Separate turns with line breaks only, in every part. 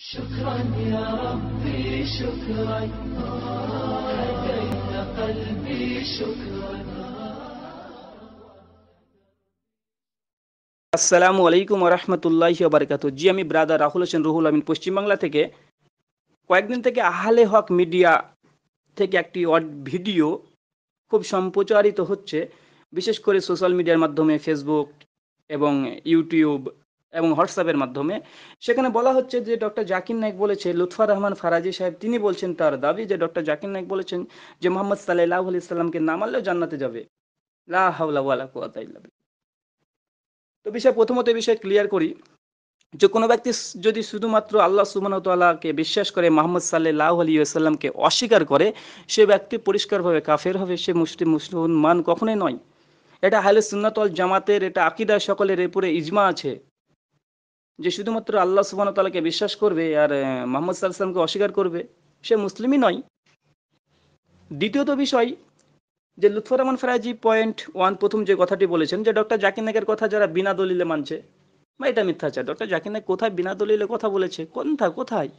شكرا يا ربي شكرا هديت قلبي شكرا
আসসালামু আলাইকুম রহমতুল্লাহ বারকাত জি আমি ব্রাদার রাহুল হোসেন রুহুল আমিন পশ্চিমবাংলা থেকে কয়েকদিন থেকে আহলে হক মিডিয়া থেকে একটি অড- ভিডিও খুব সম্প্রচারিত হচ্ছে বিশেষ করে সোশ্যাল মিডিয়ার মাধ্যমে ফেসবুক এবং ইউটিউব এবং হোয়াটসঅ্যাপের মাধ্যমে। সেখানে বলা হচ্ছে যে ডক্টর জাকির নাইক বলেছে, লুৎফা রহমান ফারাজি সাহেব, তিনি বলছেন তার দাবি যে ডক্টর জাকির নাইক বলেছেন যে মোহাম্মদ সাল্লাহ আলি সাল্লামকে না মানলেও জান্নাতে যাবে। লা হাওলা ওয়ালা তো বিষয় প্রথমত এই বিষয়ে ক্লিয়ার করি যে কোনো ব্যক্তি যদি শুধুমাত্র আল্লাহ সুবাহতাল্লাহকে বিশ্বাস করে মোহাম্মদ সাল্লাহ আলী আসাল্লামকে অস্বীকার করে, সে ব্যক্তি পরিষ্কারভাবে কাফের হবে, সে মুসলিম, মুসলমান কখনোই নয়। এটা হালে সুন্নাতল জামাতের, এটা আকিদা সকলের এরপরে ইজমা আছে। যে শুধুমাত্র আল্লাহ সুবাহতাল্লাহকে বিশ্বাস করবে আর মোহাম্মদ সাল্লামকে অস্বীকার করবে, সে মুসলিমই নয়। দ্বিতীয়ত বিষয়, যে লুৎফর রহমান ফরাজি পয়েন্ট ওয়ান প্রথম যে কথাটি বলেছেন, যে ডক্টর জাকির নাকের কথা যারা বিনা দলিলে মানছে, বা এটা মিথ্যাচার ডক্টর জাকির নাক কোথায় বিনা দলিলে কথা বলেছে? কোনটা কোথায়?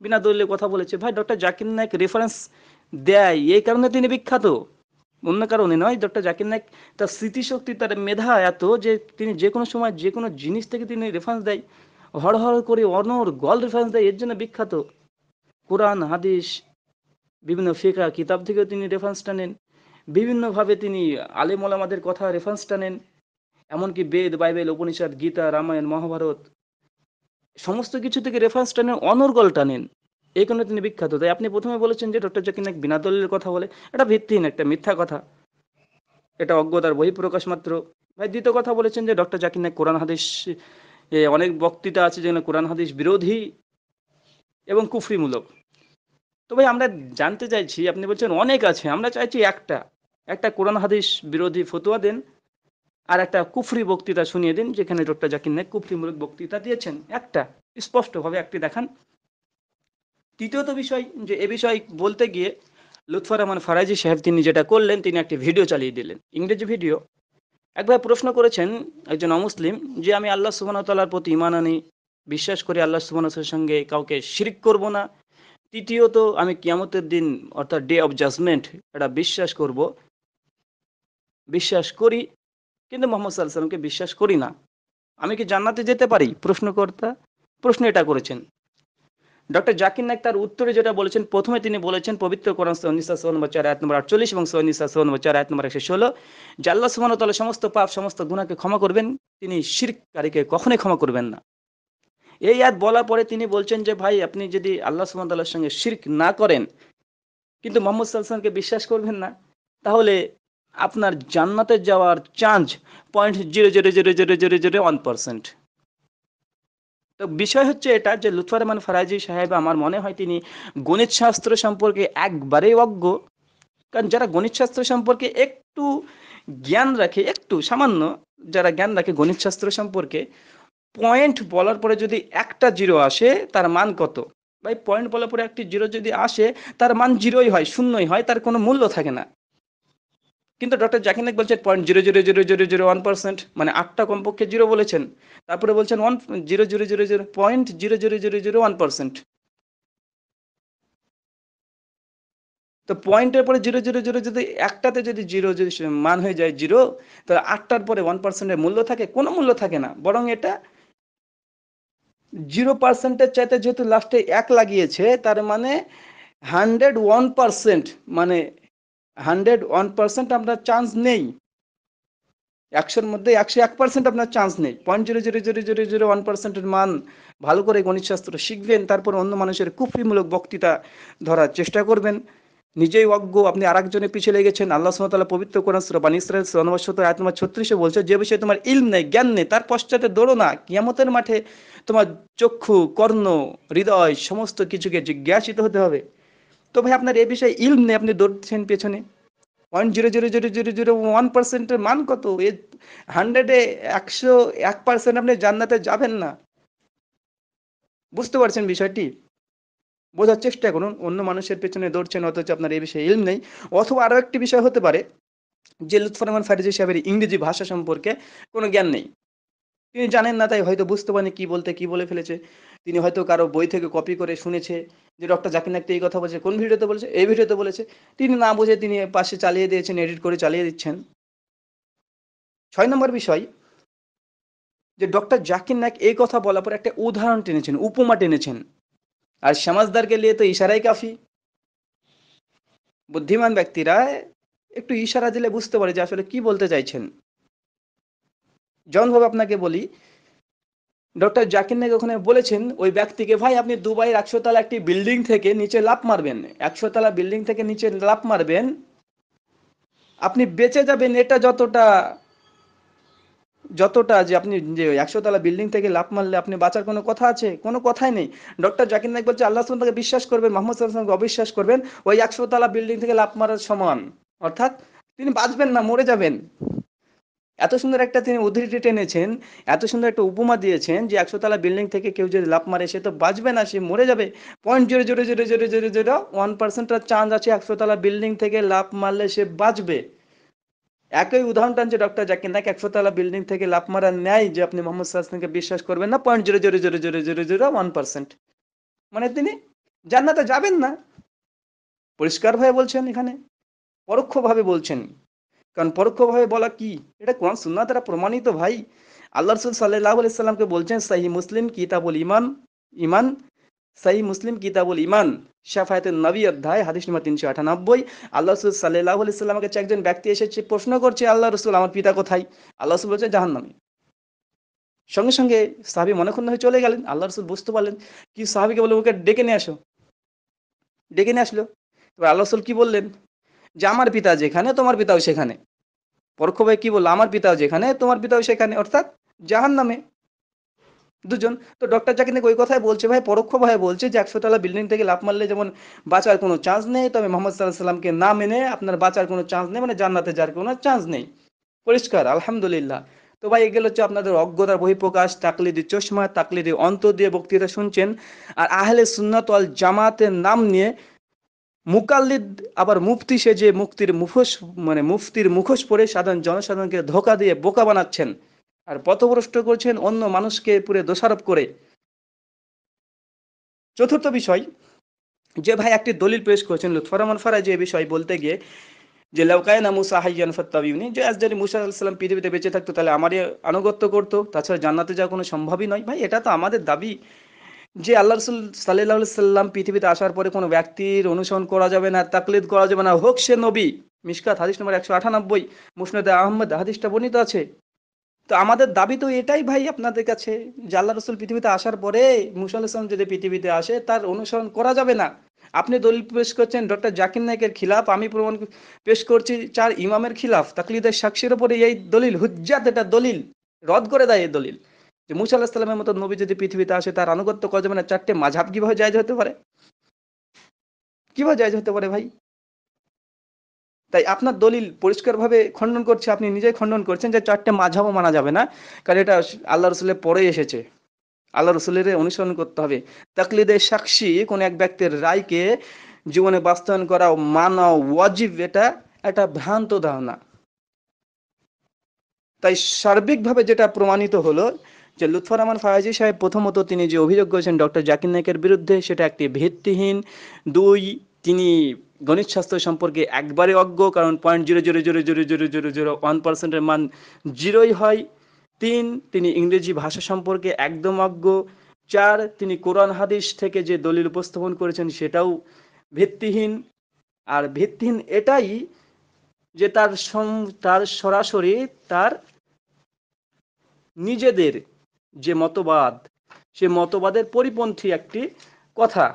বিনা দলিলে কথা বলেছে। ভাই ডক্টর জাকির নায়ক রেফারেন্স দেয়, এই কারণে তিনি বিখ্যাত। অন্য কারণে নয়। ডক্টর জাকির নায়ক, তার স্মৃতিশক্তি, তার মেধা এত যে তিনি যে কোনো সময় যে কোনো জিনিস থেকে তিনি রেফারেন্স দেয়। হর হর করে অনর গল রেফারেন্স দেয়, এর জন্য বিখ্যাত। কোরআন, হাদিস, বিভিন্ন ফিকা কিতাব থেকেও তিনি রেফারেন্সটা নেন। বিভিন্নভাবে তিনি আলেম ওলামাদের কথা রেফারেন্সটা নেন। এমনকি বেদ, বাইবেল, উপনিষদ, গীতা, রামায়ণ, মহাভারত, সমস্ত কিছু থেকে রেফারেন্সটা নেন অনর্গলটা নেন। এই কারণে তিনি বিখ্যাত। তাই আপনি প্রথমে বলেছেন যে ডক্টর জাকির নায়ক বিনা কথা বলে, এটা ভিত্তিহীন, একটা মিথ্যা কথা। এটা অজ্ঞতার বহিঃপ্রকাশ মাত্র। ভাই, দ্বিতীয় কথা বলেছেন যে ডক্টর জাকির নায়ক কোরআন হাদিস অনেক বক্তৃতা আছে যেখানে কোরআন হাদিস বিরোধী এবং কুফরিমূলক। তো ভাই, আমরা জানতে চাইছি, আপনি বলছেন অনেক আছে, আমরা চাইছি একটা। একটা কোরআন হাদিস বিরোধী ফতুয়া দেন আর একটা কুফরি বক্তৃতা শুনিয়ে দিন, যেখানে ডক্টর জাকির নায়ক কুফরিমূলক বক্তৃতা দিয়েছেন। একটা, স্পষ্টভাবে একটি দেখান। তৃতীয়ত বিষয় যে, এ বিষয় বলতে গিয়ে লুৎফর রহমান ফারাজি সাহেব তিনি যেটা করলেন, তিনি একটি ভিডিও চালিয়ে দিলেন, ইংরেজি ভিডিও। একবার প্রশ্ন করেছেন একজন অমুসলিম যে, আমি আল্লাহ সুবাহতাল্লার প্রতি ইমান আনি, বিশ্বাস করি আল্লাহ সুবাহর সঙ্গে কাউকে শিরিক করব না। তৃতীয়ত, আমি কিয়ামতের দিন অর্থাৎ ডে অফ জাজমেন্ট এটা বিশ্বাস করব। বিশ্বাস করি, কিন্তু মোহাম্মদ সাল্লাহ সাল্লামকে বিশ্বাস করি না। আমি কি জান্নাতে যেতে পারি? প্রশ্নকর্তা প্রশ্ন এটা করেছেন। ডক্টর জাকির নায়ক তার উত্তরে যেটা বলেছেন, প্রথমে তিনি বলেছেন পবিত্র কোরআন সন্নিসা সোন বচার আয়াত নম্বর আটচল্লিশ এবং সন্নিসা সোন বচার আয়াত নম্বর একশো ষোলো। যে আল্লাহ সুমান তাল্লাহ সমস্ত পাপ, সমস্ত গুণাকে ক্ষমা করবেন, তিনি শিরকারীকে কখনোই ক্ষমা করবেন না। এই আয়াত বলার পরে তিনি বলছেন যে, ভাই, আপনি যদি আল্লাহ সুমান তাল্লাহর সঙ্গে শির্ক না করেন, কিন্তু মোহাম্মদ সাল্লামকে বিশ্বাস করবেন না, তাহলে আপনার জান্নাতে যাওয়ার chance point zero zero zero zero zero zero one percent তো বিষয় হচ্ছে এটা যে লুৎফর রহমান ফারাজি সাহেব, আমার মনে হয় তিনি গণিত শাস্ত্র সম্পর্কে একবারেই অজ্ঞ। কারণ যারা গণিত শাস্ত্র সম্পর্কে একটু জ্ঞান রাখে, একটু সামান্য যারা জ্ঞান রাখে গণিত শাস্ত্র সম্পর্কে পয়েন্ট বলার পরে যদি একটা জিরো আসে, তার মান কত? ভাই পয়েন্ট বলার পরে একটি জিরো যদি আসে, তার মান জিরোই হয়, শূন্যই হয়, তার কোনো মূল্য থাকে না। কিন্তু ডক্টর জাকির বলছেন point zero zero zero zero zero one percent মানে আটটা কমপক্ষে জিরো বলেছেন। তারপরে বলছেন one zero zero zero zero point zero zero zero zero one percent তো পয়েন্টের পরে জিরো জিরো জিরো যদি একটাতে যদি জিরো যদি মান হয়ে যায় জিরো তাহলে আটটার পরে ওয়ান পার্সেন্টের মূল্য থাকে, কোনো মূল্য থাকে না। বরং এটা জিরো পার্সেন্টের চাইতে যেহেতু লাস্টে এক লাগিয়েছে, তার মানে হান্ড্রেড ওয়ান পার্সেন্ট মানে হান্ড্রেড ওয়ান পার্সেন্ট আপনার চান্স নেই। একশোর মধ্যে একশো এক পার্সেন্ট আপনার চান্স নেই। Point zero zero zero zero zero one পার্সেন্টের মান ভালো করে গণিতশাস্ত্র শিখবেন, তারপর অন্য মানুষের কুফরিমূলক বক্তৃতা ধরার চেষ্টা করবেন। নিজেই অজ্ঞ, আপনি আরেকজনের পিছিয়ে লেগেছেন। আল্লাহ সুমতাল্লাহ পবিত্র কোরআন সুরা বানী ইসরায়েল সনবশত আয়াত নম্বর ছত্রিশে বলছে, যে বিষয়ে তোমার ইলম নেই, জ্ঞান নেই, তার পশ্চাতে দৌড়ো না। কিয়ামতের মাঠে তোমার চক্ষু, কর্ণ, হৃদয় সমস্ত কিছুকে জিজ্ঞাসিত হতে হবে। তো ভাই, আপনার এ বিষয়ে ইলম নেই, আপনি দৌড়ছেন পেছনে। Point zero zero zero zero zero one পার্সেন্টের মান কত? এ হান্ড্রেডে একশো এক পার্সেন্ট আপনি জান্নাতে যাবেন না। বুঝতে পারছেন বিষয়টি? বোঝার চেষ্টা করুন, অন্য মানুষের পেছনে দৌড়ছেন, অথচ আপনার এই বিষয়ে ইলম নেই। অথবা আরও একটি বিষয় হতে পারে, যে লুৎফর রহমান ফারিজি সাহেবের ইংরেজি ভাষা সম্পর্কে কোনো জ্ঞান নেই। তিনি জানেন না, তাই হয়তো বুঝতে পারেন কি বলতে, কি বলে ফেলেছে। তিনি হয়তো কারও বই থেকে কপি করে শুনেছে যে ডক্টর জাকির নাইক তো এই কথা বলছে, কোন ভিডিওতে বলেছে? এই ভিডিওতে বলেছে, তিনি না বুঝে তিনি পাশে চালিয়ে দিয়েছেন এডিট করে চালিয়ে দিচ্ছেন। ছয় নম্বর বিষয়, যে ডক্টর জাকির নাইক এই কথা বলার পর একটা উদাহরণ টেনেছেন, উপমা টেনেছেন। আর সমাজদারকে নিয়ে তো ইশারাই কাফি। বুদ্ধিমান ব্যক্তিরা একটু ইশারা দিলে বুঝতে পারে যে আসলে কি বলতে চাইছেন। যেমনভাবে আপনাকে বলি ডক্টর জাকির নাইক ওখানে বলেছেন, ওই ব্যক্তিকে, ভাই, আপনি দুবাইয়ের একশো তালা একটি বিল্ডিং থেকে নিচে লাফ মারবেন। একশো তালা বিল্ডিং থেকে নিচে লাফ মারবেন। আপনি বেঁচে যাবেন, এটা যতটা যতটা যে আপনি যে একশো তলা বিল্ডিং থেকে লাফ মারলে আপনি বাঁচার কোনো কথা আছে? কোনো কথাই নেই। ডক্টর জাকির নাইক বলছে, আল্লাহ তাকে বিশ্বাস করবেন, মোহাম্মদ সাল্লামকে অবিশ্বাস করবেন। ওই একশো তলা বিল্ডিং থেকে লাফ মারার সমান। অর্থাৎ তিনি বাঁচবেন না, মরে যাবেন। এত সুন্দর একটা তিনি উদ্ধৃতি টেনেছেন এত সুন্দর একটা উপমা দিয়েছেন যে একশো তলা বিল্ডিং থেকে কেউ যদি লাফ মারে সে তো বাঁচবে না সে মরে যাবে point zero zero zero zero zero zero one পার্সেন্টের চান্স আছে একশো তলা বিল্ডিং থেকে লাফ মারলে সে বাঁচবে একই উদাহরণ টানছে ডক্টর জাকির নাইক একশো তলা বিল্ডিং থেকে লাফ মারা নেয় যে আপনি মোহাম্মদ সাল্লামকে বিশ্বাস করবেন না point zero zero zero zero zero zero one percent মানে তিনি জান্নাতে যাবেন না পরিষ্কারভাবে বলছেন এখানে পরোক্ষভাবে বলছেন কারণ পরোক্ষভাবে বলা কি? এটা কোরআন সুন্নাহ দ্বারা প্রমাণিত ভাই। আল্লাহ রসুল সাল্লাহ সাল্লামকে বলছেন সাহি মুসলিম কিতাবুল ইমান ইমান সাহি মুসলিম কিতাবুল ইমান শাফায়াতের নবী অধ্যায়, হাদিস নম্বর তিনশো আটানব্বই। আল্লাহ রসুল সাল্লাহ কাছে একজন ব্যক্তি এসেছে প্রশ্ন করছে, আল্লাহ রসুল, আমার পিতা কোথায়? আল্লাহ রসুল বলছে জাহান্নামে। সঙ্গে সঙ্গে সাহাবি মনেক্ষণ হয়ে চলে গেলেন। আল্লাহ রসুল বুঝতে পারলেন কি সাহাবিকে বলে, ওকে ডেকে নিয়ে আসো। ডেকে নিয়ে আসলো। এবার আল্লাহ রসুল কি বললেন? যে আমার পিতা যেখানে, তোমার পিতাও সেখানে। পরোক্ষ ভাই কি বলল? আমার পিতাও যেখানে, তোমার পিতাও সেখানে, অর্থাৎ জাহান নামে দুজন। তো ডক্টর জাকির ওই কথাই বলছে ভাই পরোক্ষভাবে বলছে যে একশো তলা বিল্ডিং থেকে লাফ মারলে যেমন বাঁচার কোনো চান্স নেই, তবে মোহাম্মদ সাল্লাহ সাল্লামকে না মেনে আপনার বাঁচার কোনো চান্স নেই মানে জান্নাতে যার কোনো চান্স নেই। পরিষ্কার, আলহামদুলিল্লাহ। তো ভাই, এগুলো হচ্ছে আপনাদের অজ্ঞতার বহিঃপ্রকাশ, তাকলিদি চশমা, তাকলিদি অন্তর দিয়ে বক্তৃতা শুনছেন, আর আহলে সুন্নাত জামাতের নাম নিয়ে মুকাল্লিদ আবার মুফতি সে যে মুক্তির মুখোশ মানে মুফতির মুখোশ পরে সাধারণ জনসাধারণকে ধোকা দিয়ে বোকা বানাচ্ছেন আর পথভ্রষ্ট করছেন অন্য মানুষকে পুরে দোষারোপ করে। চতুর্থ বিষয়, যে ভাই একটি দলিল পেশ করেছেন লুৎফরমান ফারাই যে বিষয় বলতে গিয়ে যে লাউকায়না মুসা হাইয়ান ফত্তাবিউনি, যে আজ যদি মুসা আলাহিসাল্লাম পৃথিবীতে বেঁচে থাকতো তাহলে আমারই আনুগত্য করতো, তাছাড়া জান্নাতে যাওয়া কোনো সম্ভবই নয়। ভাই, এটা তো আমাদের দাবি। যে আল্লাহ রসুল সাল্লাহ সাল্লাম পৃথিবীতে আসার পরে কোনো ব্যক্তির অনুসরণ করা যাবে না, তাকলিদ করা যাবে না। হোক সে নবী। মিসকাত হাদিস নম্বর একশো আটানব্বই, মুসনদ আহমদ হাদিসটা বর্ণিত আছে। তো আমাদের দাবি তো এটাই ভাই আপনাদের কাছে যে আল্লাহ রসুল পৃথিবীতে আসার পরে মুসা ইসলাম যদি পৃথিবীতে আসে, তার অনুসরণ করা যাবে না। আপনি দলিল পেশ করছেন ডক্টর জাকির নায়কের খিলাফ, আমি প্রমাণ পেশ করছি চার ইমামের খিলাফ। তাকলিদের সাক্ষীর উপরে এই দলিল, হুজ্জাত এটা দলিল, রদ করে দেয় এই দলিল। যে মুসা আল্লাহ সাল্লামের মতো নবী যদি পৃথিবীতে আসে, তার আনুগত্য করা যাবে না? চারটে মাঝাব কীভাবে জায়জ হতে পারে? কীভাবে জায়জ হতে পারে ভাই? তাই আপনার দলিল পরিষ্কারভাবে খণ্ডন করছে, আপনি নিজেই খণ্ডন করছেন যে চারটে মাঝাবও মানা যাবে না, কারণ এটা আল্লাহ রসুলের পরে এসেছে। আল্লাহ রসুলের অনুসরণ করতে হবে। তাকলিদের সাক্ষী কোন এক ব্যক্তির রায়কে জীবনে বাস্তবায়ন করা মানা ওয়াজিব, এটা একটা ভ্রান্ত ধারণা। তাই সার্বিকভাবে যেটা প্রমাণিত হলো যে লুৎফর রহমান ফায়াজি সাহেব প্রথমত তিনি যে অভিযোগ করেছেন ডক্টর জাকির নায়কের বিরুদ্ধে, সেটা একটি ভিত্তিহীন। দুই, তিনি গণিত শাস্ত্র সম্পর্কে একবারে অজ্ঞ, কারণ point zero zero zero zero zero zero zero one পার্সেন্টের মান জিরোই হয়। তিন, তিনি ইংরেজি ভাষা সম্পর্কে একদম অজ্ঞ। চার, তিনি কোরআন হাদিস থেকে যে দলিল উপস্থাপন করেছেন, সেটাও ভিত্তিহীন। আর ভিত্তিহীন এটাই যে তার তার সরাসরি তার নিজেদের যে মতবাদ, সে মতবাদের পরিপন্থী একটি কথা।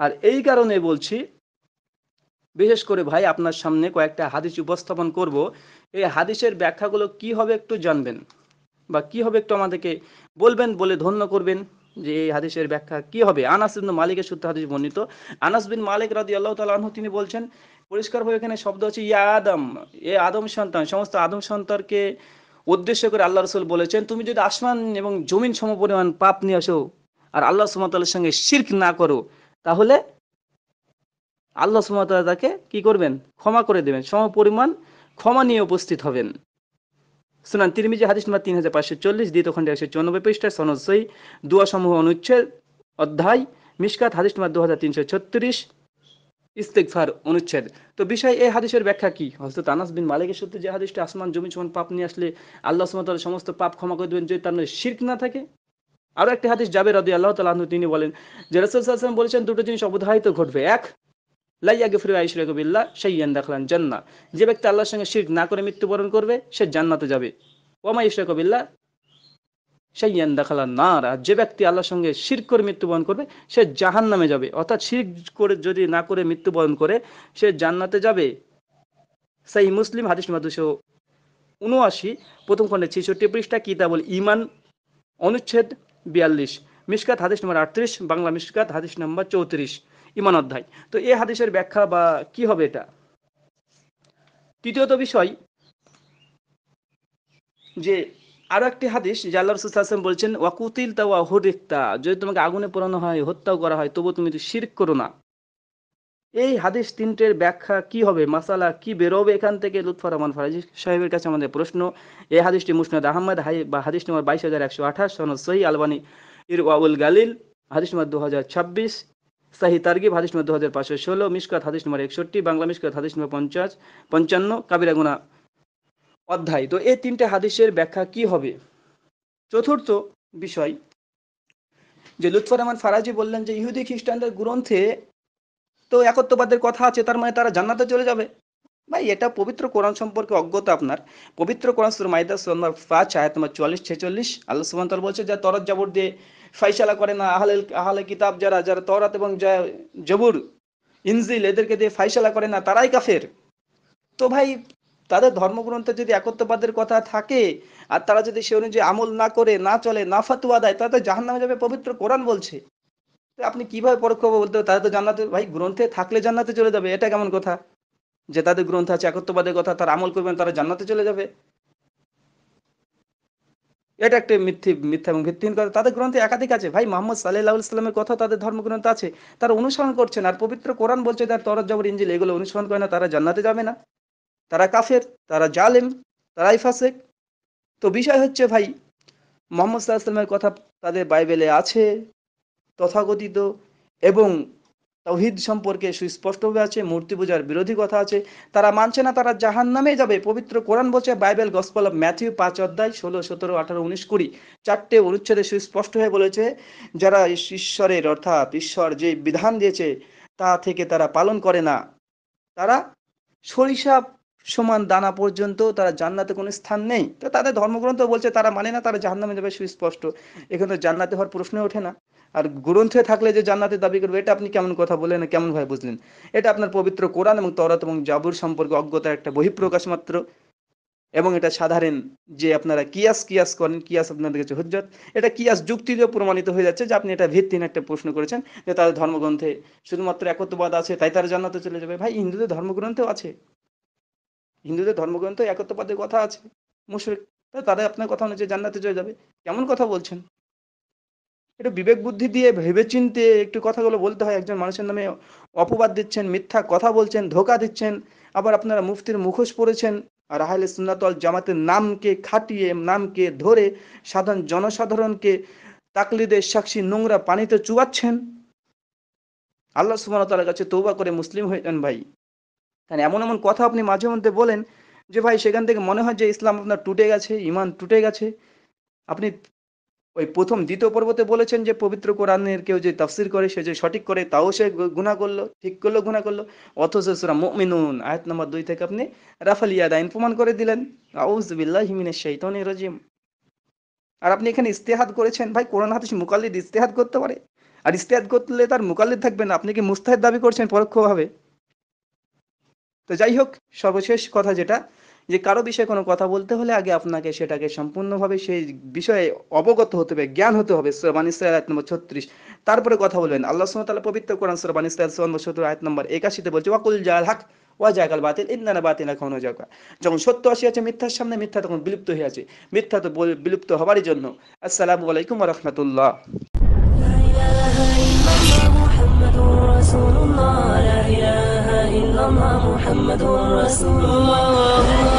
আর এই কারণে বলছি, বিশেষ করে ভাই আপনার সামনে কয়েকটা হাদিস উপস্থাপন করব। এই হাদিসের ব্যাখ্যাগুলো কি হবে একটু জানবেন বা কি হবে একটু আমাদেরকে বলবেন বলে ধন্য করবেন যে এই হাদিসের ব্যাখ্যা কি হবে। আনাস বিন মালিকের সূত্র হাদিস বর্ণিত। আনাস বিন মালিক রাদি আল্লাহ তালু তিনি বলছেন, পরিষ্কারভাবে এখানে শব্দ হচ্ছে ইয়া আদম। এ আদম সন্তান, সমস্ত আদম সন্তানকে উদ্দেশ্য করে আল্লাহ রসুল বলেছেন, তুমি যদি আসমান এবং জমিন সমপরিমাণ পাপ নিয়ে আসো আর আল্লাহ সুমতালের সঙ্গে শির্ক না করো, তাহলে আল্লাহ সুমতাল তাকে কি করবেন? ক্ষমা করে দেবেন। সমপরিমাণ ক্ষমা নিয়ে উপস্থিত হবেন। সুনান তিরমিজি, হাদিস নম্বর তিন হাজার পাঁচশো চল্লিশ, দ্বিতীয় খণ্ডে একশো চৌরানব্বই পৃষ্ঠা, সনদ সই দুয়া সমূহ অনুচ্ছেদ অধ্যায় মিসকাত হাদিস নম্বর দু হাজার তিনশো ছত্রিশ। ইস্তেকফার অনুচ্ছেদ। তো বিষয় এই হাদিসের ব্যাখ্যা কি? হজরত আনাস বিন মালিকের সত্যি যে হাদিসটা আসমান জমি সমান পাপ নিয়ে আসলে আল্লাহ সুমতাল সমস্ত পাপ ক্ষমা করে দেবেন, যদি তার মধ্যে শির্ক না থাকে? আরও একটি হাদিস যাবে রদি আল্লাহ তালা তিনি বলেন যে রসুল সাল্লাম বলেছেন, দুটো জিনিস অবধারিত ঘটবে। এক লাইয়াগে ফিরে আইসরে কবিল্লা সেইয়ান দেখলান জান্না যে ব্যক্তি আল্লাহর সঙ্গে শির্ক না করে মৃত্যুবরণ করবে, সে জান্নাতে যাবে। ওমা ইসরে কবিল্লা সেইয়ান দেখালাম না আর যে ব্যক্তি আল্লাহর সঙ্গে শির করে মৃত্যুবরণ করবে, সে জাহান নামে যাবে। অর্থাৎ শির করে, যদি না করে মৃত্যুবরণ করে, সে জান্নাতে যাবে। সেই মুসলিম হাদিস নম্বর দুশো উনআশি প্রথম খণ্ডে ছেষট্টি পৃষ্ঠা, কিতাবুল ইমান অনুচ্ছেদ বিয়াল্লিশ। মিসকাত হাদিস নম্বর আটত্রিশ, বাংলা মিসকাত হাদিস নম্বর চৌত্রিশ ইমান অধ্যায়। তো এ হাদিসের ব্যাখ্যা বা কি হবে এটা? তৃতীয়ত বিষয় যে আরও একটি হাদিস, যে আল্লাহ রসুল আসলাম বলছেন, ওয়াকুতিল তা হরিকতা যদি তোমাকে আগুনে পোড়ানো হয়, হত্যাও করা হয় তবু তুমি শির করো না। এই হাদিস তিনটের ব্যাখ্যা কি হবে, মাসালা কি বেরোবে এখান থেকে? লুৎফর রহমান ফরাজি সাহেবের কাছে আমাদের প্রশ্ন। এই হাদিসটি মুসনাদ আহমদ, হাই, বা হাদিস নম্বর বাইশ হাজার একশো আঠাশ, সনদ সহি আলবানি ইর ওয়াউল গালিল, হাদিস নম্বর দু হাজার ছাব্বিশ, সাহি তার্গিব, হাদিস নম্বর দু হাজার পাঁচশো ষোলো মিসকাত হাদিস নম্বর একষট্টি, বাংলা মিসকাত হাদিস নম্বর পঞ্চাশ, পঞ্চান্ন কাবিরাগুনা অধ্যায়। তো এই তিনটে হাদিসের ব্যাখ্যা কি হবে? চতুর্থ বিষয়, যে লুৎফর রহমান ফারাজি বললেন যে, ইহুদি খ্রিস্টানদের গ্রন্থে তো একত্ববাদের কথা আছে, তার মানে তারা জান্নাতে চলে যাবে। ভাই, এটা পবিত্র কোরআন সম্পর্কে অজ্ঞতা আপনার। পবিত্র কোরআন সুর মাইদা সুন্দর পাঁচ, আয়াত নম্বর চুয়াল্লিশ ছেচল্লিশ। আল্লাহ সুমান বলছে, যে তরত জাবর দিয়ে ফাইসালা করে না, আহলে আহলে কিতাব যারা যারা তরাত এবং যা জবুর, ইনজিল এদেরকে দিয়ে ফাইসালা করে না, তারাই কাফের। তো ভাই তাদের ধর্মগ্রন্থে যদি একত্ববাদের কথা থাকে, আর তারা যদি সে অনুযায়ী আমল না করে, না চলে, না ফাতুয়া দেয় তাতে জাহান নামে যাবে, পবিত্র কোরআন বলছে। আপনি কীভাবে পরোক্ষ বলতে তাদের তো জান্নাতে ভাই, গ্রন্থে থাকলে জান্নাতে চলে যাবে, এটা কেমন কথা? যে তাদের গ্রন্থ আছে, একত্ববাদের কথা, তারা আমল করবেন, তারা জান্নাতে চলে যাবে। এটা একটা মিথ্যে মিথ্যা এবং ভিত্তিহীন কথা। তাদের গ্রন্থে একাধিক আছে। ভাই, মোহাম্মদ সাল্লাহ ইসলামের কথা তাদের ধর্মগ্রন্থ আছে। তারা অনুসরণ করছেন আর পবিত্র কোরআন বলছে, তার তরজ জবর ইঞ্জিল, এগুলো অনুসরণ করে না, তারা জান্নাতে যাবে না। তারা কাফের, তারা জালেম, তারাই ফাসেক। তো বিষয় হচ্ছে ভাই, মোহাম্মদ সাল্লাহামের কথা তাদের বাইবেলে আছে, তথাকথিত এবং তৌহিদ সম্পর্কে সুস্পষ্টভাবে আছে, মূর্তি পূজার বিরোধী কথা আছে। তারা মানছে না তারা জাহান নামে যাবে। পবিত্র কোরআন বলছে, বাইবেল গসপল অফ ম্যাথিউ পাঁচ অধ্যায় ষোলো, সতেরো, আঠারো, উনিশ, কুড়ি চারটে অনুচ্ছেদে সুস্পষ্ট হয়ে বলেছে, যারা ঈশ্বরের অর্থাৎ ঈশ্বর যে বিধান দিয়েছে, তা থেকে তারা পালন করে না। তারা সরিষা সমান দানা পর্যন্ত তারা জান্নাতে কোনো স্থান নেই। তো তাদের ধর্মগ্রন্থ বলছে, তারা মানে না, তারা জাহান্নামে যাবে, সুস্পষ্ট। এখানে তো জান্নাতে হওয়ার প্রশ্ন ওঠে না। আর গ্রন্থে থাকলে যে জান্নাতে দাবি করবে, এটা আপনি কেমন কথা বললেন, কেমন ভাবে বুঝলেন? এটা আপনার পবিত্র কোরআন এবং তরাত এবং জাবুর সম্পর্কে অজ্ঞতার একটা বহিঃপ্রকাশ মাত্র। এবং এটা সাধারণ যে আপনারা কিয়াস কিয়াস করেন, কিয়াস আপনাদের কাছে হুজ্জত। এটা কিয়াস যুক্তি দিয়ে প্রমাণিত হয়ে যাচ্ছে যে আপনি এটা ভিত্তিহীন একটা প্রশ্ন করেছেন, যে তাদের ধর্মগ্রন্থে শুধুমাত্র একত্ববাদ আছে, তাই তারা জান্নাতে চলে যাবে। ভাই, হিন্দুদের ধর্মগ্রন্থেও আছে। হিন্দুদের ধর্মগ্রন্থ একত্ববাদের কথা আছে, মুশরিক তারা আপনার কথা অনুযায়ী জান্নাতে চলে যাবে। কেমন কথা বলছেন? একটু বিবেক বুদ্ধি দিয়ে ভেবে চিনতে একটু কথাগুলো বলতে হয়, একজন মানুষের নামে অপবাদ দিচ্ছেন, মিথ্যা কথা বলছেন, ধোকা দিচ্ছেন, আবার আপনারা মুফতির মুখোশ পড়েছেন আর আহলে সুন্নাতল জামাতের নামকে খাটিয়ে, নামকে ধরে সাধারণ জনসাধারণকে তাকলিদের সাক্ষী নোংরা পানিতে চুয়াচ্ছেন আল্লাহ সুবাহতালার কাছে তৌবা করে মুসলিম হয়ে যান ভাই। কারণ এমন এমন কথা আপনি মাঝে মধ্যে বলেন যে, ভাই, সেখান থেকে মনে হয় যে ইসলাম আপনার টুটে গেছে ইমান টুটে গেছে। আপনি ওই প্রথম দ্বিতীয় পর্বতে বলেছেন যে, পবিত্র কোরআনের কেউ যে তাফসির করে, সে যে সঠিক করে, তাও সে গুণা করল, ঠিক করল গুণা করল। অথচ সুরা মুমিনুন, আয়াত নম্বর দুই থেকে আপনি রাফাল ইয়াদাইন প্রমাণ করে দিলেন। আউজবিল্লাহ হিমিনের শৈতনী রাজিম। আর আপনি এখানে ইস্তেহাদ করেছেন, ভাই, কোরআন হাদিস মুকাল্লিদ ইস্তেহাদ করতে পারে? আর ইস্তেহাদ করলে তার মুকাল্লিদ থাকবে না। আপনি কি মুস্তাহিদ দাবি করছেন পরোক্ষভাবে? তো যাই হোক সর্বশেষ কথা যেটা যে কারো বিষয়ে কোনো কথা বলতে হলে আগে আপনাকে সেটাকে সম্পূর্ণভাবে সেই বিষয়ে অবগত হতে হবে জ্ঞান হতে হবে সোরবান ইসরায়েল আয়াত নম্বর ছত্রিশ তারপরে কথা বলবেন আল্লাহ সুমতাল্লাহ পবিত্র কোরআন সোরবান ইসরায়েল সোয়ান্ন সত্তর আয়াত নম্বর একাশিতে বলছে ওয়াকুল জাল হক ওয়া জাগাল বাতিল ইন্দানা বাতিল এখন জাগা যখন সত্য আসিয়াছে মিথ্যার সামনে মিথ্যা তখন বিলুপ্ত হয়ে আছে মিথ্যা তো বিলুপ্ত হবারই জন্য আসসালামু আলাইকুম রহমতুল্লাহ
محمد رسول الله لا إله الله محمد رسول الله.